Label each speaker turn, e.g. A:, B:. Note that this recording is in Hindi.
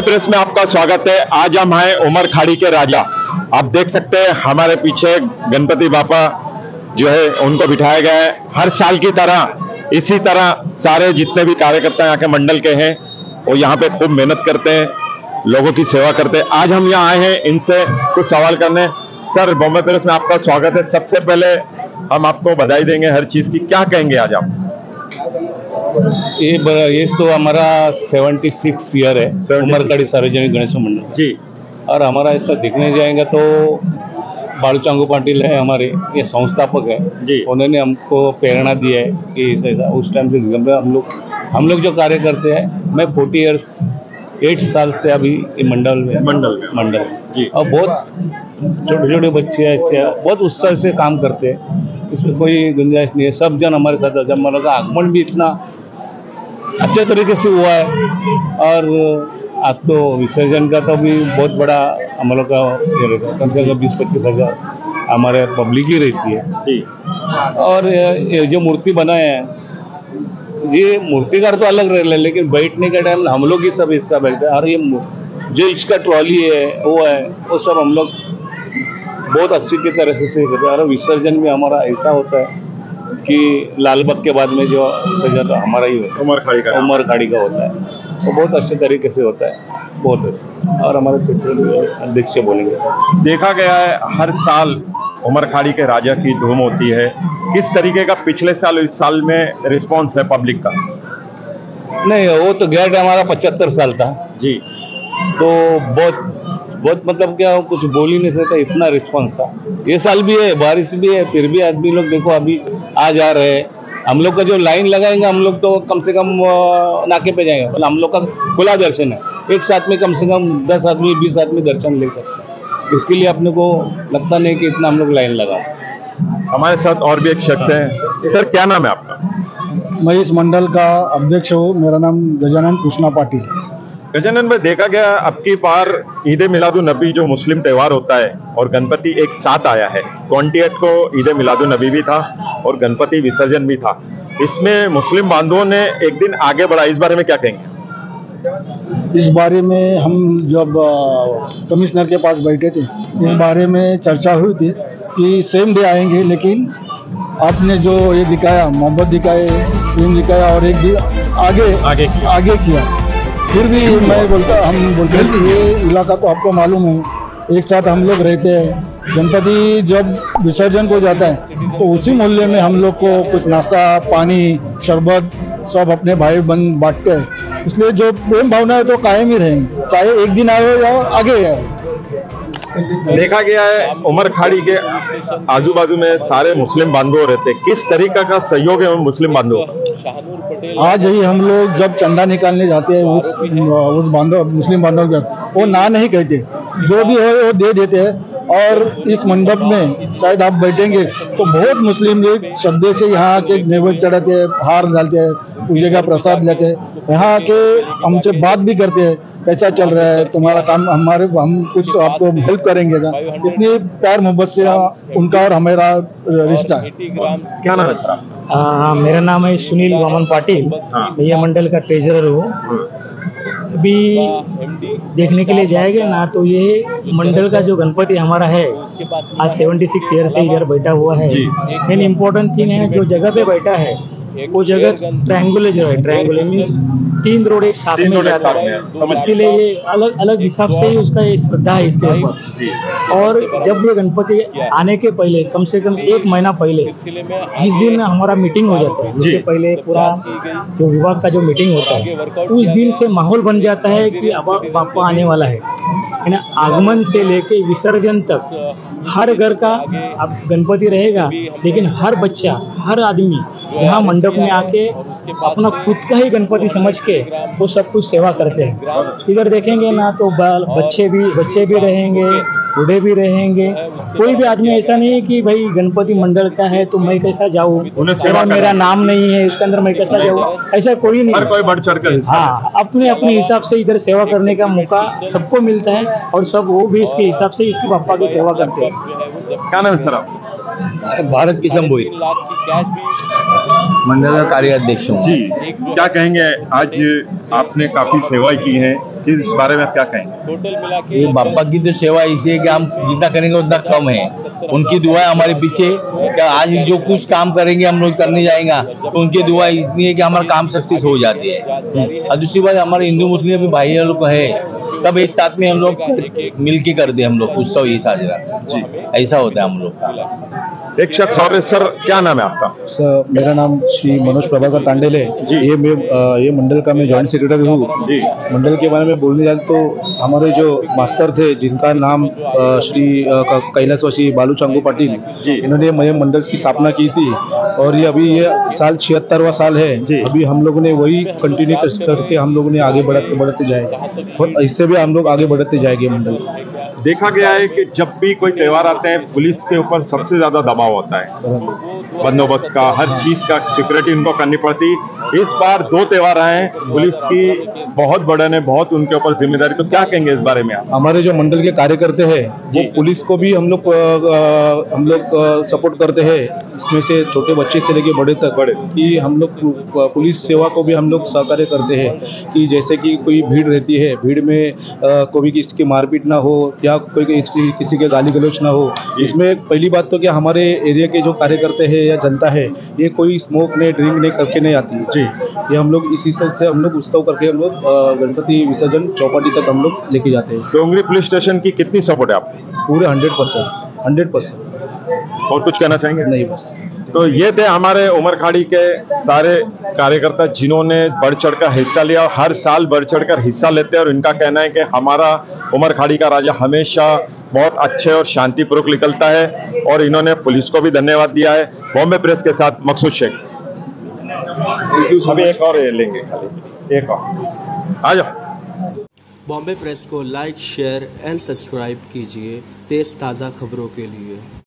A: प्रेस में आपका स्वागत है। आज हम हैं उमर खाड़ी के राजा। आप देख सकते हैं, हमारे पीछे गणपति बापा जो है, उनको बिठाया गया है। हर साल की तरह, इसी तरह सारे जितने भी कार्यकर्ता यहाँ के मंडल के हैं, वो यहाँ पे खूब मेहनत करते हैं, लोगों की सेवा करते हैं। आज हम यहाँ आए हैं, इनसे कुछ सवाल करने। सर, बॉम्बे प्रेस में आपका स्वागत है। सबसे पहले हम आपको बधाई देंगे हर चीज़ की। क्या कहेंगे आज आप?
B: ये ये तो हमारा 76 ईयर है
A: 76
B: उमरकड़ी सार्वजनिक गणेश मंडल
A: जी।
B: और हमारा ऐसा देखने जाएँगे तो बालू चांगू पाटिल है हमारे ये संस्थापक है।
A: जी।
B: उन्होंने हमको प्रेरणा दी है कि ऐसा ऐसा उस टाइम से हम लोग हम लोग जो कार्य करते हैं मैं फोर्टी ईयर्स एट साल से अभी ये मंडल में
A: मंडल में।
B: मंडल।
A: जी।
B: और बहुत छोटे छोटे बच्चे अच्छे बहुत उत्साह से काम करते हैं। इसमें कोई गुंजाइश नहीं है। सब जन हमारे साथ है। जब का आगमन भी इतना अच्छे तरीके से हुआ है और आज तो विसर्जन का तो भी बहुत बड़ा हम लोग का ये रहता है। कम से कम बीस पच्चीस हज़ार हमारे पब्लिक ही रहती है। और ये जो मूर्ति बनाए हैं ये मूर्तिकार तो अलग रह रहे लेकिन बैठने के टाइम हम लोग ही सब इसका बैठते हैं। और ये जो इसका ट्रॉली है वो है वो सब हम लोग बहुत अच्छी की तरह से से करते हैं। और विसर्जन भी हमारा ऐसा होता है कि लालबाग के बाद में जो विसर्जन हमारा ही होता है।
A: उमर खाड़ी का।
B: उमर खाड़ी का होता है। वो तो बहुत अच्छे तरीके से होता है। बहुत अच्छे। और हमारे क्षेत्र अध्यक्ष बोलेंगे।
A: देखा गया है हर साल उमर खाड़ी के राजा की धूम होती है। किस तरीके का पिछले साल इस साल में रिस्पॉन्स है पब्लिक का?
B: नहीं वो तो गैट हमारा पचहत्तर साल था।
A: जी।
B: तो बहुत बहुत मतलब क्या कुछ बोल ही नहीं सकता इतना रिस्पांस था। ये साल भी है बारिश भी है फिर भी आदमी लोग देखो अभी आ जा रहे हैं। हम लोग का जो लाइन लगाएँगे हम लोग तो कम से कम नाके पे जाएँगे। मतलब हम लोग का खुला दर्शन है। एक साथ में कम से कम दस आदमी बीस आदमी दर्शन ले सकते हैं। इसके लिए अपने को लगता नहीं कि इतना हम लोग लाइन लगा
A: हमारे साथ और भी एक शख्स है। सर क्या नाम है आपका?
C: मैं इस मंडल का अध्यक्ष हूँ। मेरा नाम गजानन कृष्णा पाटिल।
A: गजानन में देखा गया अब की बार ईद मिलादुन नबी जो मुस्लिम त्यौहार होता है और गणपति एक साथ आया है। ट्वेंटी को ईद मिलादुन नबी भी था और गणपति विसर्जन भी था। इसमें मुस्लिम बांधवों ने एक दिन आगे बढ़ा इस बारे में क्या कहेंगे?
C: इस बारे में हम जब कमिश्नर के पास बैठे थे इस बारे में चर्चा हुई थी कि सेम डे आएँगे लेकिन आपने जो ये दिखाया मोहब्बत दिखाए प्रेम दिखाया और एक दिन आगे
A: आगे किया।
C: आगे किया। फिर भी मैं बोलता हम बोलते हैं कि ये इलाका तो आपको मालूम है एक साथ हम लोग रहते हैं। गणपति जब विसर्जन को जाता है तो उसी मोहल्ले में हम लोग को कुछ नाश्ता पानी शरबत सब अपने भाई बहन बांटते हैं। इसलिए जो प्रेम भावना है तो कायम ही रहेंगे चाहे एक दिन आए हो या आगे आए
A: देखा गया है उमर खाड़ी के आजू बाजू में सारे मुस्लिम बांधव रहते हैं। किस तरीका का सहयोग है मुस्लिम बांधवों? का
C: आज ही हम लोग जब चंदा निकालने जाते हैं उस उस बांधव मुस्लिम बांधव के वो ना नहीं कहते। जो भी है वो दे देते हैं। और इस मंडप में शायद आप बैठेंगे तो बहुत मुस्लिम लोग श्रद्धे से यहाँ के नैवेद्य चढ़ाते हैं हार डालते हैं पूजे का प्रसाद लेते हैं। यहाँ के हमसे बात भी करते हैं। कैसा चल रहा है? तुम्हारा काम हमारे हम कुछ आपको हेल्प करेंगे इतनी प्यार मोहब्बत से उनका और हमारा रिश्ता है।
A: क्या नाम है
D: मेरा नाम है सुनील वामन पाटिल।
A: हाँ।
D: मैं ये मंडल का ट्रेजरर हूँ। अभी देखने के लिए जाएँगे ना तो ये मंडल का जो गणपति हमारा है आज 76 सिक्स ईयर से इधर बैठा हुआ है। मेन इम्पोर्टेंट थिंग है जो जगह पे बैठा है वो जगह ट्रायंगुलर जो है ट्रायंगुलर मीन्स तीन रोड एक साथ में जाता है। इसके लिए ये अलग अलग हिसाब से ही उसका ये श्रद्धा है इसके ऊपर। और जब ये गणपति आने के पहले कम से कम एक महीना पहले जिस दिन हमारा मीटिंग हो जाता है उसके पहले पूरा जो विभाग का जो मीटिंग होता है उस दिन से माहौल बन जाता है कि अब बापा आने वाला है। है ना आगमन से लेके विसर्जन तक हर घर का अब गणपति रहेगा लेकिन हर बच्चा हर आदमी यहाँ मंडप में आके अपना खुद का ही गणपति समझ के वो सब कुछ सेवा करते हैं इधर देखेंगे ना तो बच्चे भी बच्चे भी रहेंगे बूढ़े भी रहेंगे। कोई भी आदमी ऐसा नहीं है कि भाई गणपति मंडल का है तो मैं कैसा जाऊँ?
A: सेवा
D: मेरा नाम नहीं है उसके अंदर मैं कैसा जाऊँ? ऐसा कोई नहीं
A: हर कोई बढ़ चढ़ कर
D: हाँ अपने अपने हिसाब से इधर सेवा करने का मौका सबको मिलता है और सब वो भी इसके हिसाब से इसके पापा की सेवा करते हैं।
A: क्या नाम है सर आप
B: भारत की शंभुई
E: मंडल का कार्य अध्यक्ष हूँ।
A: जी क्या कहेंगे आज आपने काफ़ी सेवाएँ की हैं। इस बारे में आप क्या कहेंगे?
F: ये बापा की तो सेवा ऐसी है कि हम जितना करेंगे उतना कम है। उनकी दुआ हमारे पीछे क्या आज जो कुछ काम करेंगे हम लोग करने जाएँगे। तो उनकी दुआ इतनी है कि हमारा काम सक्सेस हो जाती है। और दूसरी बात हमारे हिंदू मुस्लिम भी भाई लोग है। सब एक साथ में हम लोग मिल के कर दे हम लोग उत्सव ये साजरा। जी ऐसा होता है हम लोग का।
A: एक शख्स और सर क्या नाम है आपका?
G: सर मेरा नाम श्री मनोज प्रभाकर तांडेल। है
A: जी।
G: ये मैं ये मंडल का मैं ज्वाइंट सेक्रेटरी हूँ।
A: जी।
G: मंडल के बारे में बोलने जाए तो हमारे जो मास्टर थे जिनका नाम श्री कैलाशवासी बालू चांगू पाटिल इन्होंने मय मंडल की स्थापना की थी। और ये अभी ये साल छिहत्तरवा साल है। अभी हम लोगों ने वही कंटिन्यू करके हम लोगों ने आगे बढ़ते बढ़ते जाएँगे और इससे भी हम लोग आगे बढ़ते जाएँगे मंडल।
A: देखा गया है कि जब भी कोई त्योहार आता है पुलिस के ऊपर सबसे ज़्यादा दबाव होता है। बंदोबस्त का हर चीज़ का सिक्योरिटी उनको करनी पड़ती। इस बार दो त्यौहार आए हैं पुलिस की बहुत बड़न है बहुत उनके ऊपर ज़िम्मेदारी। तो क्या कहेंगे इस बारे में
G: हमारे जो मंडल के कार्यकर्ते हैं वो पुलिस को भी हम लोग हम लोग सपोर्ट करते हैं। इसमें से छोटे बच्चे से लेके बड़े तक
A: बड़े।
G: कि हम लोग पुलिस सेवा को भी हम लोग सहकार्य करते हैं। कि जैसे कि कोई भीड़ रहती है भीड़ में कोई किसी की मारपीट ना हो या कोई किसी के गाली गलोच ना हो। इसमें पहली बात तो क्या हमारे एरिया के जो कार्यकर्ते हैं या जनता है ये कोई स्मोक नहीं ड्रिंक नहीं करके नहीं आती। जी ये हम लोग इसी सबसे हम लोग उत्सव करके हम लोग गणपति विसर्जन चौपाटी तक हम लोग लेके जाते हैं।
A: डोंगरी पुलिस स्टेशन की कितनी सपोर्ट है आप?
G: पूरे हंड्रेड परसेंट हंड्रेड परसेंट
A: और कुछ कहना चाहेंगे?
G: नहीं बस।
A: तो ये थे हमारे उमरखाड़ी के सारे कार्यकर्ता जिन्होंने बढ़ चढ़ कर हिस्सा लिया और हर साल बढ़ चढ़ कर हिस्सा लेते हैं और इनका कहना है कि हमारा उमरखाड़ी का राजा हमेशा बहुत अच्छे और शांतिपूर्वक निकलता है और इन्होंने पुलिस को भी धन्यवाद दिया है। बॉम्बे प्रेस के साथ मकसूद शेख। अभी एक और ये लेंगे खाली। एक और। आ जाओ।
E: बॉम्बे प्रेस को लाइक, शेयर एंड सब्सक्राइब कीजिए। तेज़ ताज़ा खबरों के लिए